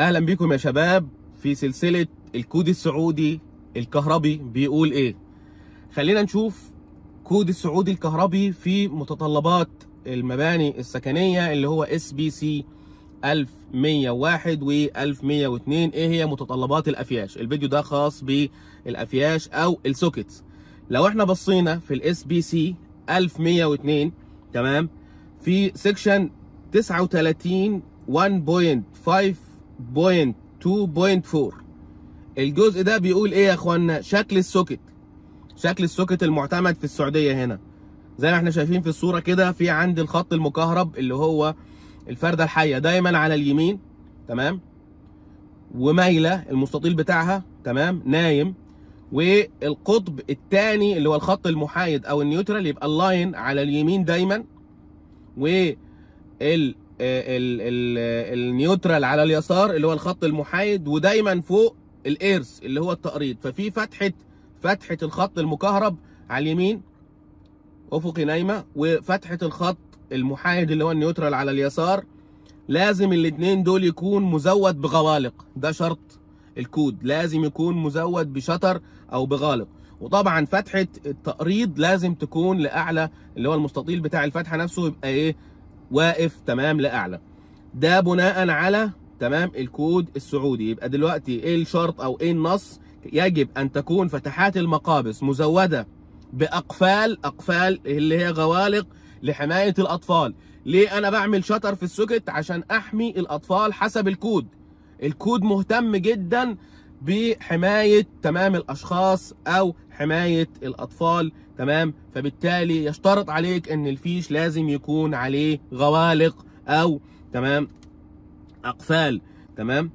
أهلا بيكم يا شباب في سلسلة الكود السعودي الكهربي. بيقول إيه؟ خلينا نشوف كود السعودي الكهربي في متطلبات المباني السكنية اللي هو SBC 1101 و 1102 إيه هي متطلبات الأفياش؟ الفيديو ده خاص بالأفياش أو ال sockets. لو إحنا بصينا في ال SBC 1102 تمام؟ في section 39 1.5.2.4 الجزء ده بيقول إيه يا إخوانا؟ شكل ال socket شكل ال socket المعتمد في السعودية هنا. زي ما إحنا شايفين في الصورة كده في عند الخط المكهرب اللي هو الفردة الحية دايما على اليمين. تمام؟ ومايلة المستطيل بتاعها. تمام؟ نايم. والقطب الثاني اللي هو الخط المحايد أو ال neutral يبقى ال line على اليمين دايما. وال ال ال ال neutral على اليسار اللي هو الخط المحايد ودايما فوق ال earth اللي هو التأريض ففي فتحة فتحة الخط المكهرب على اليمين أفقي نايمة وفتحة الخط المحايد اللي هو ال neutral على اليسار. لازم الاثنين دول يكون مزود بغوالق. ده شرط الكود. لازم يكون مزود ب shutter أو بغالق. وطبعا فتحة التأريض لازم تكون لأعلى اللي هو المستطيل بتاع الفتحة نفسه يبقى إيه؟ واقف تمام لاعلى ده بناء على تمام الكود السعودي. يبقى دلوقتي إيه الشرط أو إيه النص؟ يجب أن تكون فتحات المقابس مزودة بأقفال أقفال اللي هي غوالق لحماية الأطفال. ليه أنا بعمل shutter في ال socket؟ عشان أحمي الأطفال حسب الكود. الكود مهتم جدا بحماية تمام الأشخاص أو حماية الأطفال تمام؟ فبالتالي يشترط عليك إن الفيش لازم يكون عليه غوالق أو تمام؟ أقفال تمام؟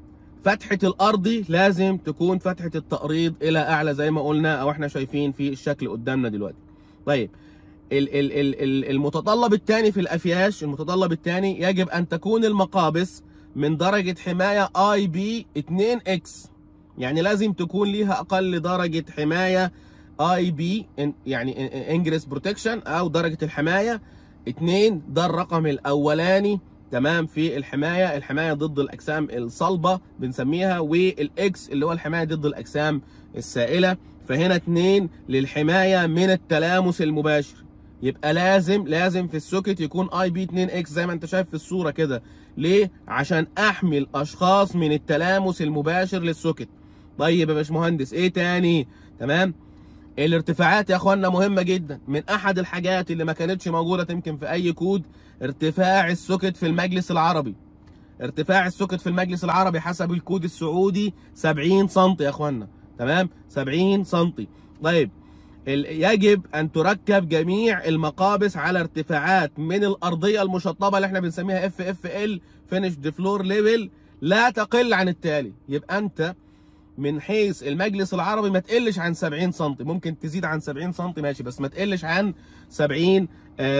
فتحة الارضي لازم تكون فتحة التأريض إلى أعلى زي ما قلنا أو إحنا شايفين في الشكل قدامنا دلوقتي. طيب ال ال ال المتطلب الثاني في الأفياش المتطلب الثاني يجب أن تكون المقابس من درجة حماية IP 2X. يعني لازم تكون ليها أقل درجة حماية IP يعني ingress protection أو درجة الحماية. 2 ده الرقم الأولاني. تمام في الحماية. الحماية ضد الأجسام الصلبة بنسميها وال X اللي هو الحماية ضد الأجسام السائلة. فهنا 2 للحماية من التلامس المباشر. يبقى لازم لازم في ال socket يكون IP 2X زي ما أنت شايف في الصورة كده. ليه؟ عشان احمي الاشخاص من التلامس المباشر لل socket طيب يا باشمهندس إيه تاني؟ تمام؟ الارتفاعات يا اخوانا مهمة جدا. من احد الحاجات اللي ما كانتش موجودة يمكن في اي كود ارتفاع ال socket في المجلس العربي. ارتفاع ال socket في المجلس العربي حسب الكود السعودي 70 سم يا اخوانا. تمام؟ 70 سم طيب يجب أن تركب جميع المقابس على ارتفاعات من الأرضية المشطبة اللي إحنا بنسميها FFL finish floor level لا تقل عن التالي. يبقى أنت من حيث المجلس العربي ما تقلش عن 70 سم ممكن تزيد عن 70 سم ماشي بس ما تقلش عن 70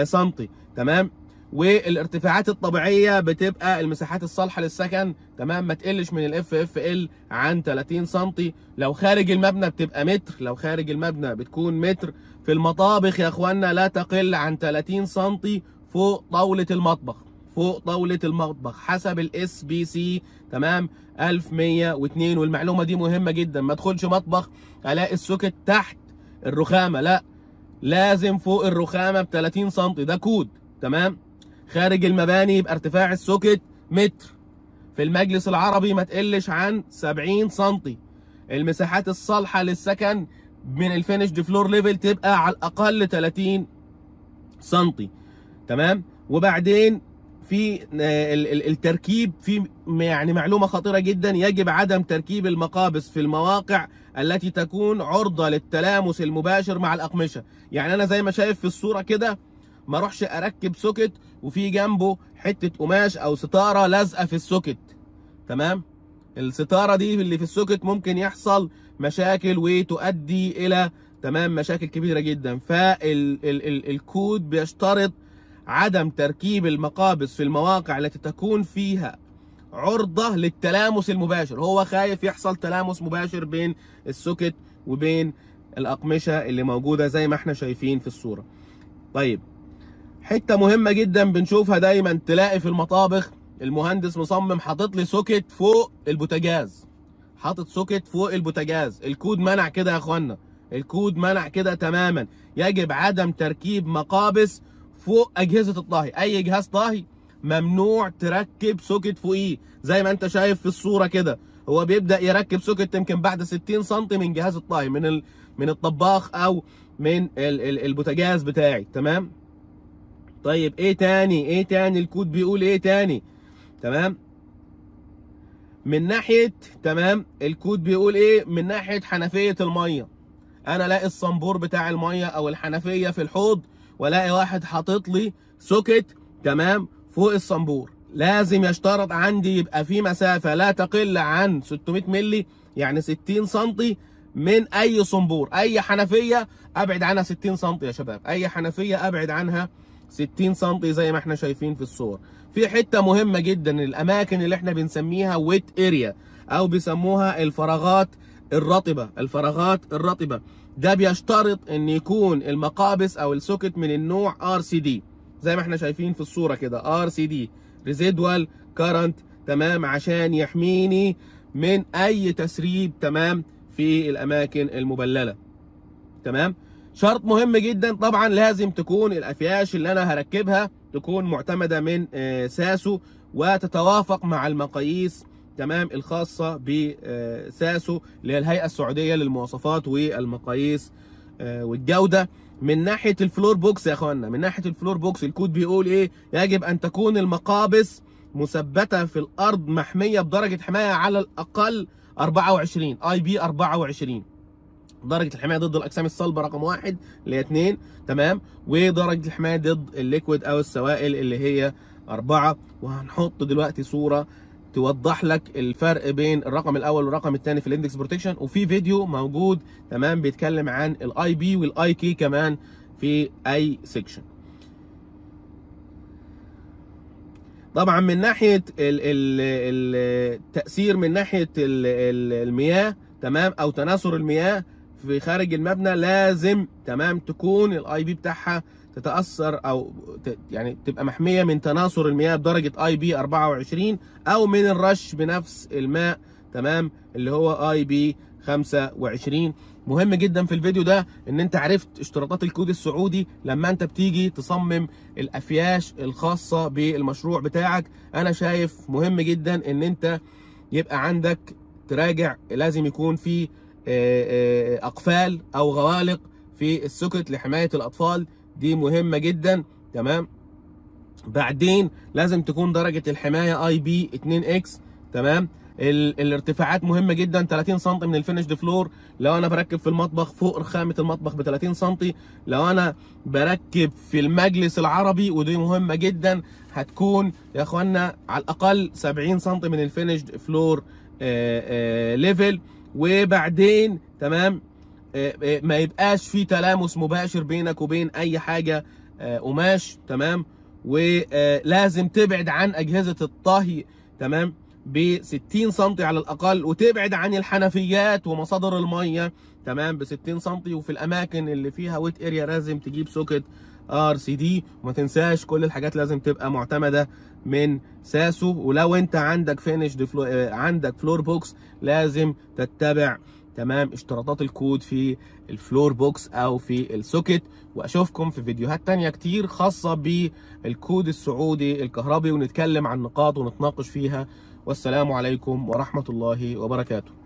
سم تمام؟ والارتفاعات الطبيعية بتبقى المساحات الصالحة للسكن. تمام؟ ما تقلش من ال FFL عن 30 سم لو خارج المبنى بتبقى متر. لو خارج المبنى بتكون متر. في المطابخ يا اخوانا لا تقل عن 30 سم فوق طاولة المطبخ. فوق طاولة المطبخ حسب ال SBC تمام؟ 1102 والمعلومة دي مهمة جدا. ما ادخلش مطبخ ألاقي ال socket تحت الرخامة. لا لازم فوق الرخامة ب 30 سم. ده كود. تمام؟ خارج المباني يبقى ارتفاع ال socket متر. في المجلس العربي ما تقلش عن 70 سم. المساحات الصالحة للسكن من ال finish floor level تبقى على الأقل 30 سم. تمام؟ وبعدين في التركيب في يعني معلومة خطيرة جدا. يجب عدم تركيب المقابس في المواقع التي تكون عرضة للتلامس المباشر مع الأقمشة. يعني أنا زي ما شايف في الصورة كده ما أروحش أركب socket وفي جنبه حتة قماش أو ستارة لازقة في ال socket تمام؟ الستارة دي اللي في ال socket ممكن يحصل مشاكل وتؤدي إلى تمام مشاكل كبيرة جدا. فالكود بيشترط عدم تركيب المقابس في المواقع التي تكون فيها عرضة للتلامس المباشر. هو خايف يحصل تلامس مباشر بين ال socket وبين الأقمشة اللي موجودة زي ما إحنا شايفين في الصورة. طيب حتة مهمة جدا بنشوفها دايما. تلاقي في المطابخ المهندس مصمم حاطط لي socket فوق البوتاجاز. حاطط socket فوق البوتاجاز. الكود منع كده يا إخوانا. الكود منع كده تماما. يجب عدم تركيب مقابس فوق أجهزة الطهي أي جهاز طهي ممنوع تركب socket فوقيه. زي ما أنت شايف في الصورة كده. هو بيبدأ يركب socket يمكن بعد 60 سم من جهاز الطهي من ال... من الطباخ أو من ال... ال... البوتاجاز بتاعي. تمام؟ طيب إيه تاني؟ إيه تاني؟ الكود بيقول إيه تاني؟ تمام؟ من ناحية تمام؟ الكود بيقول إيه؟ من ناحية حنفية المية. أنا ألاقي الصنبور بتاع المية أو الحنفية في الحوض والاقي واحد حاطط لي socket تمام فوق الصنبور. لازم يشترط عندي يبقى في مسافة لا تقل عن 600 مللي يعني 60 سم من أي صنبور. أي حنفية أبعد عنها 60 سم يا شباب. أي حنفية أبعد عنها 60 سم زي ما إحنا شايفين في الصور. في حتة مهمة جدا الأماكن اللي إحنا بنسميها wet area أو بيسموها الفراغات الرطبة. الفراغات الرطبة. ده بيشترط إن يكون المقابس أو ال socket من النوع RCD زي ما إحنا شايفين في الصورة كده RCD residual current تمام عشان يحميني من أي تسريب تمام في الأماكن المبللة. تمام؟ شرط مهم جدا طبعا لازم تكون الأفياش اللي أنا هركبها تكون معتمدة من SASO وتتوافق مع المقاييس تمام الخاصة ب SASO اللي هي الهيئة السعودية للمواصفات والمقاييس والجودة. من ناحية ال floor box يا إخوانا من ناحية ال floor box الكود بيقول إيه؟ يجب أن تكون المقابس مثبتة في الأرض محمية بدرجة حماية على الأقل 24 IP 24 درجة الحماية ضد الأجسام الصلبة رقم واحد اللي هي 2 تمام؟ ودرجة الحماية ضد ال liquid أو السوائل اللي هي أربعة. وهنحط دلوقتي صورة توضح لك الفرق بين الرقم الأول والرقم الثاني في ال index protection. وفي فيديو موجود تمام بيتكلم عن ال IP وال IK كمان في أي section طبعا من ناحية التاثير من ناحية المياه تمام أو تناثر المياه في خارج المبنى لازم تمام تكون ال IP بتاعها تتأثر أو يعني تبقى محمية من تناثر المياه بدرجة IP 24 أو من الرش بنفس الماء تمام؟ اللي هو IP 25 مهم جدا في الفيديو ده إن أنت عرفت اشتراطات الكود السعودي لما أنت بتيجي تصمم الأفياش الخاصة بالمشروع بتاعك. أنا شايف مهم جدا إن أنت يبقى عندك تراجع لازم يكون في أقفال أو غوالق في ال socket لحماية الأطفال. دي مهمة جدا تمام؟ بعدين لازم تكون درجة الحماية IP 2X تمام؟ الارتفاعات مهمة جدا 30 سم من ال finished floor. لو أنا بركب في المطبخ فوق رخامة المطبخ ب 30 سم لو أنا بركب في المجلس العربي ودي مهمة جدا هتكون يا إخوانا على الأقل 70 سم من ال finished floor level وبعدين تمام؟ ما يبقاش في تلامس مباشر بينك وبين أي حاجة قماش تمام؟ ولازم تبعد عن أجهزة الطهي تمام؟ ب 60 سم على الأقل وتبعد عن الحنفيات ومصادر المية تمام؟ ب 60 سم وفي الأماكن اللي فيها wet area لازم تجيب socket RCD وما تنساش كل الحاجات لازم تبقى معتمدة من SASO. ولو انت عندك finish flo... عندك floor box لازم تتبع تمام اشتراطات الكود في ال floor box أو في ال socket وأشوفكم في فيديوهات تانية كتير خاصة بالكود السعودي الكهربي ونتكلم عن نقاط ونتناقش فيها. والسلام عليكم ورحمة الله وبركاته.